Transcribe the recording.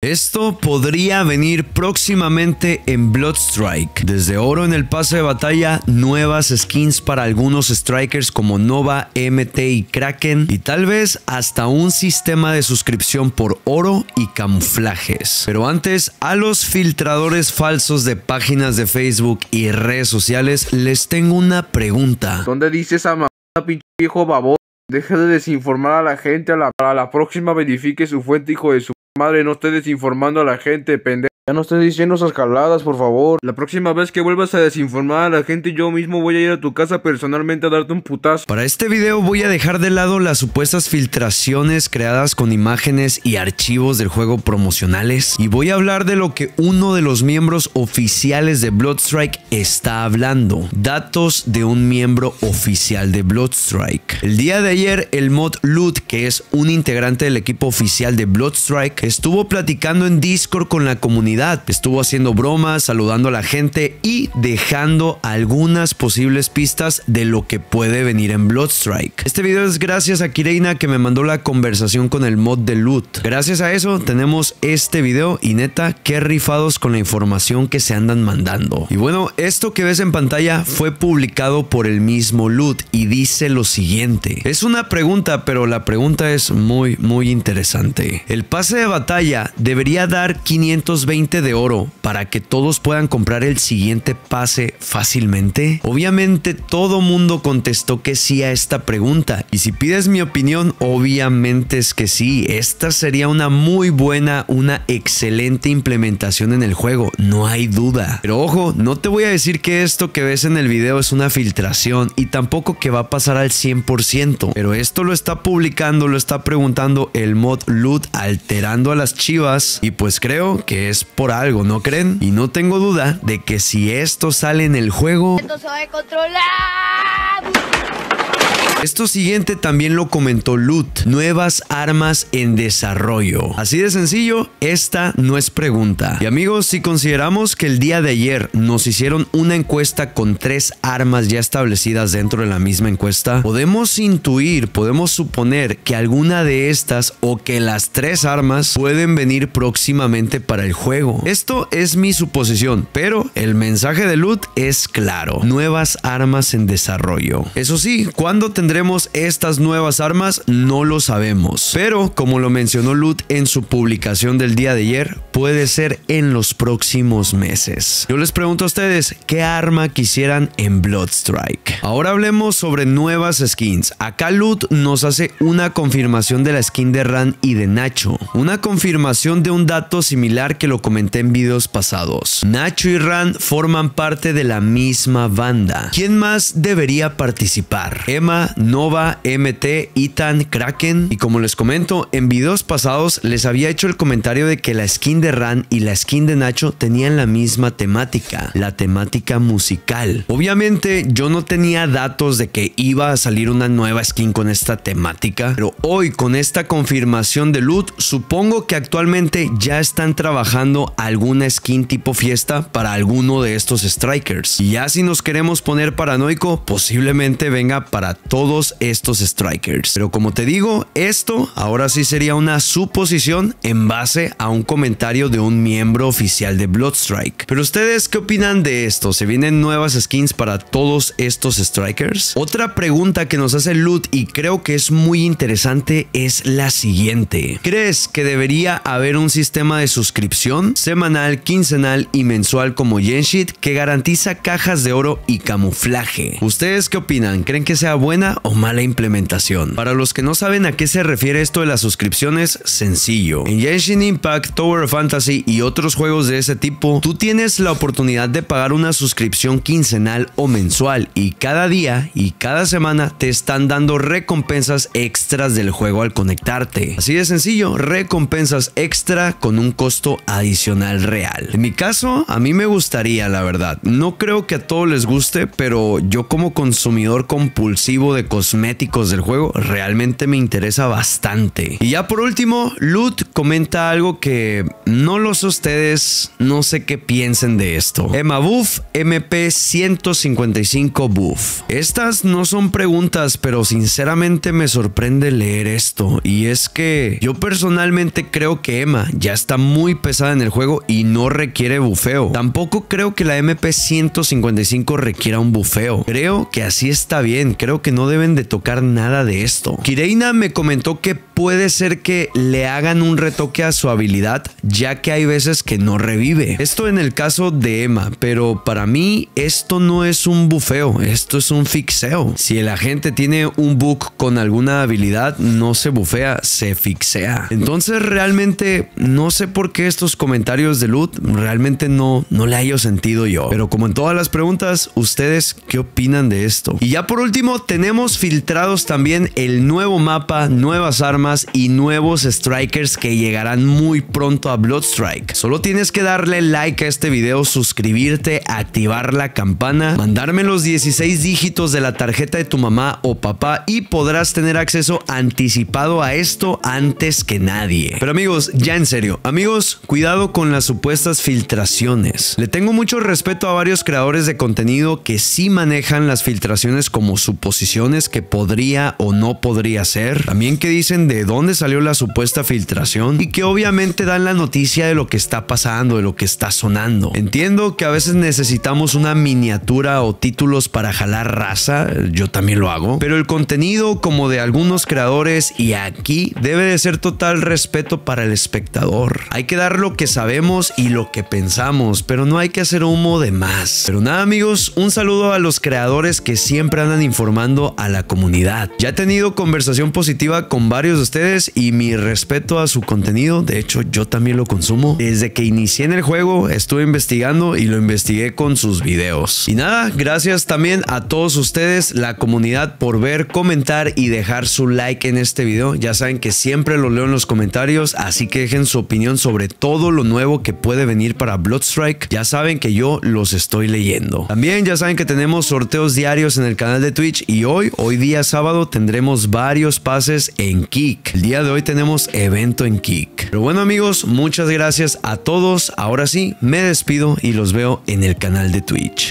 Esto podría venir próximamente en Bloodstrike. Desde oro en el pase de batalla, nuevas skins para algunos strikers como Nova, MT y Kraken y tal vez hasta un sistema de suscripción por oro y camuflajes. Pero antes, a los filtradores falsos de páginas de Facebook y redes sociales les tengo una pregunta. ¿Dónde dice esa mamá, pinche viejo babón? Deja de desinformar a la gente, a la, próxima verifique su fuente, hijo de su madre, no esté desinformando a la gente, pendejo. Ya no estés diciendo esas caladas, por favor. La próxima vez que vuelvas a desinformar a la gente, yo mismo voy a ir a tu casa personalmente a darte un putazo. Para este video voy a dejar de lado las supuestas filtraciones creadas con imágenes y archivos del juego promocionales y voy a hablar de lo que uno de los miembros oficiales de Bloodstrike está hablando. Datos de un miembro oficial de Bloodstrike. El día de ayer el mod Loot, que es un integrante del equipo oficial de Bloodstrike, estuvo platicando en Discord con la comunidad Estuvo haciendo bromas, saludando a la gente y dejando algunas posibles pistas de lo que puede venir en Bloodstrike. Este video es gracias a Kireina que me mandó la conversación con el mod de Loot. Gracias a eso tenemos este video y neta, qué rifados con la información que se andan mandando. Y bueno, esto que ves en pantalla fue publicado por el mismo Loot y dice lo siguiente. Es una pregunta, pero la pregunta es muy, muy interesante. El pase de batalla debería dar 520 de oro para que todos puedan comprar el siguiente pase fácilmente? Obviamente todo mundo contestó que sí a esta pregunta y si pides mi opinión obviamente es que sí, esta sería una muy buena, una excelente implementación en el juego, no hay duda. Pero ojo, no te voy a decir que esto que ves en el video es una filtración y tampoco que va a pasar al 100%, pero esto lo está publicando, lo está preguntando el mod loot alterando a las chivas y pues creo que es por algo, ¿no creen? Y no tengo duda de que si esto sale en el juego... Esto se va a controlar. Esto siguiente también lo comentó Loot, nuevas armas en desarrollo. Así de sencillo, esta no es pregunta. Y amigos, si consideramos que el día de ayer nos hicieron una encuesta con tres armas ya establecidas dentro de la misma encuesta, podemos intuir, podemos suponer que alguna de estas o que las tres armas pueden venir próximamente para el juego. Esto es mi suposición, pero el mensaje de Loot es claro, nuevas armas en desarrollo. Eso sí, ¿cuándo tendremos tendremos estas nuevas armas? No lo sabemos. Pero, como lo mencionó Loot en su publicación del día de ayer, puede ser en los próximos meses. Yo les pregunto a ustedes, ¿qué arma quisieran en Bloodstrike? Ahora hablemos sobre nuevas skins. Acá Loot nos hace una confirmación de la skin de Ran y de Nacho. Una confirmación de un dato similar que lo comenté en videos pasados. Nacho y Ran forman parte de la misma banda. ¿Quién más debería participar? Emma, Nova, MT, Itan, Kraken. Y como les comento, en videos pasados les había hecho el comentario de que la skin de Ran y la skin de Nacho tenían la misma temática, la temática musical. Obviamente yo no tenía datos de que iba a salir una nueva skin con esta temática, pero hoy con esta confirmación de Loot, supongo que actualmente ya están trabajando alguna skin tipo fiesta para alguno de estos strikers. Y ya si nos queremos poner paranoico, posiblemente venga para todos estos strikers. Pero como te digo, esto ahora sí sería una suposición en base a un comentario de un miembro oficial de Bloodstrike. Pero ustedes, ¿qué opinan de esto? ¿Se vienen nuevas skins para todos estos strikers? Otra pregunta que nos hace Loot y creo que es muy interesante es la siguiente. ¿Crees que debería haber un sistema de suscripción semanal, quincenal y mensual como Yenshit que garantiza cajas de oro y camuflaje? ¿Ustedes qué opinan? ¿Creen que sea buena o mala implementación. Para los que no saben a qué se refiere esto de las suscripciones, sencillo. En Genshin Impact, Tower of Fantasy y otros juegos de ese tipo, tú tienes la oportunidad de pagar una suscripción quincenal o mensual y cada día y cada semana te están dando recompensas extras del juego al conectarte. Así de sencillo, recompensas extra con un costo adicional real. En mi caso, a mí me gustaría, la verdad. No creo que a todos les guste, pero yo como consumidor compulsivo de cosméticos del juego realmente me interesa bastante. Y ya por último, Loot comenta algo que no lo sé ustedes, no sé qué piensen de esto. Emma Buff, MP 155 Buff. Estas no son preguntas, pero sinceramente me sorprende leer esto. Y es que yo personalmente creo que Emma ya está muy pesada en el juego y no requiere bufeo. Tampoco creo que la MP 155 requiera un bufeo. Creo que así está bien, creo que no deben de tocar nada de esto. Kireina me comentó que puede ser que le hagan un retoque a su habilidad, ya que hay veces que no revive. Esto en el caso de Emma, pero para mí esto no es un bufeo, esto es un fixeo. Si el agente tiene un bug con alguna habilidad, no se bufea, se fixea. Entonces realmente no sé por qué estos comentarios de Loot realmente no, no le hallo sentido yo. Pero como en todas las preguntas, ¿ustedes qué opinan de esto? Y ya por último, tenemos filtrados también el nuevo mapa, nuevas armas, y nuevos strikers que llegarán muy pronto a Bloodstrike. Solo tienes que darle like a este video, suscribirte, activar la campana, mandarme los 16 dígitos de la tarjeta de tu mamá o papá y podrás tener acceso anticipado a esto antes que nadie. Pero amigos, ya en serio, amigos, cuidado con las supuestas filtraciones. Le tengo mucho respeto a varios creadores de contenido que sí manejan las filtraciones como suposiciones que podría o no podría ser. También que dicen de dónde salió la supuesta filtración y que obviamente dan la noticia de lo que está pasando, de lo que está sonando. Entiendo que a veces necesitamos una miniatura o títulos para jalar raza, yo también lo hago, pero el contenido como de algunos creadores y aquí debe de ser total respeto para el espectador. Hay que dar lo que sabemos y lo que pensamos, pero no hay que hacer humo de más. Pero nada amigos, un saludo a los creadores que siempre andan informando a la comunidad. Ya he tenido conversación positiva con varios de ustedes y mi respeto a su contenido. De hecho, yo también lo consumo. Desde que inicié en el juego, estuve investigando y lo investigué con sus videos. Y nada, gracias también a todos ustedes, la comunidad, por ver, comentar y dejar su like en este video. Ya saben que siempre lo leo en los comentarios, así que dejen su opinión sobre todo lo nuevo que puede venir para Bloodstrike. Ya saben que yo los estoy leyendo. También ya saben que tenemos sorteos diarios en el canal de Twitch y hoy, hoy día sábado, tendremos varios pases en El día de hoy tenemos evento en Kik. Pero bueno amigos, muchas gracias a todos. Ahora sí, me despido y los veo en el canal de Twitch.